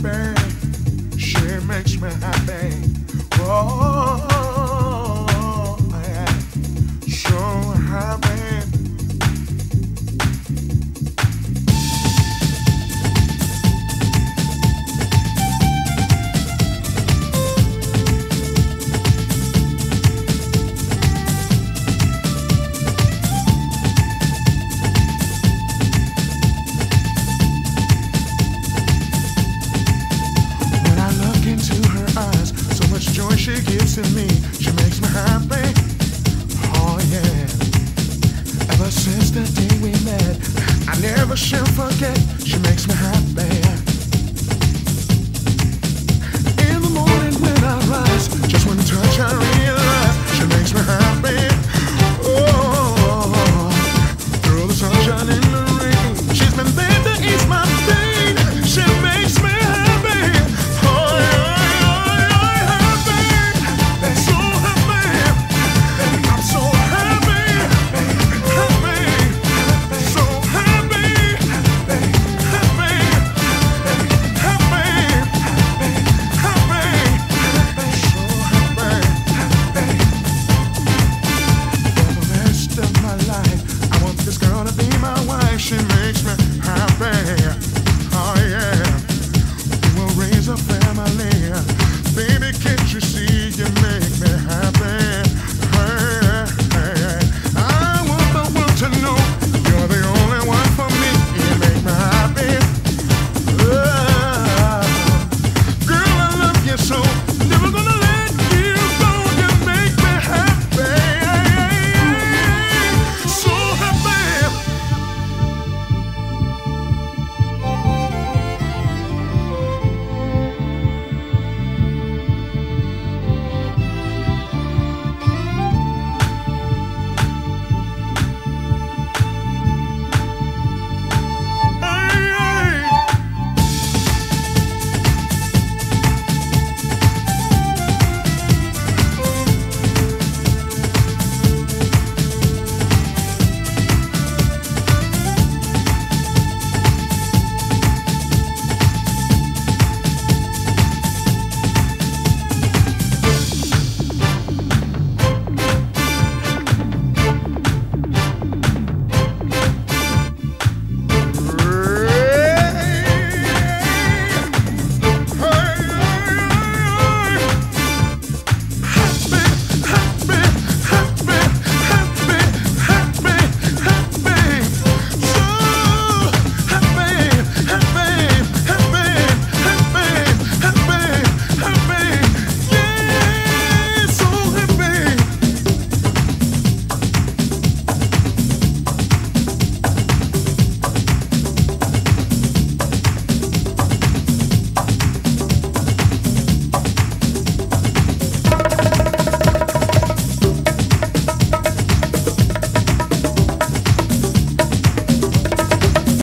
She makes me happy. Oh, yeah. so happy. She makes me happy. Oh yeah. Ever since the day we met, I never shall forget. She makes me happy.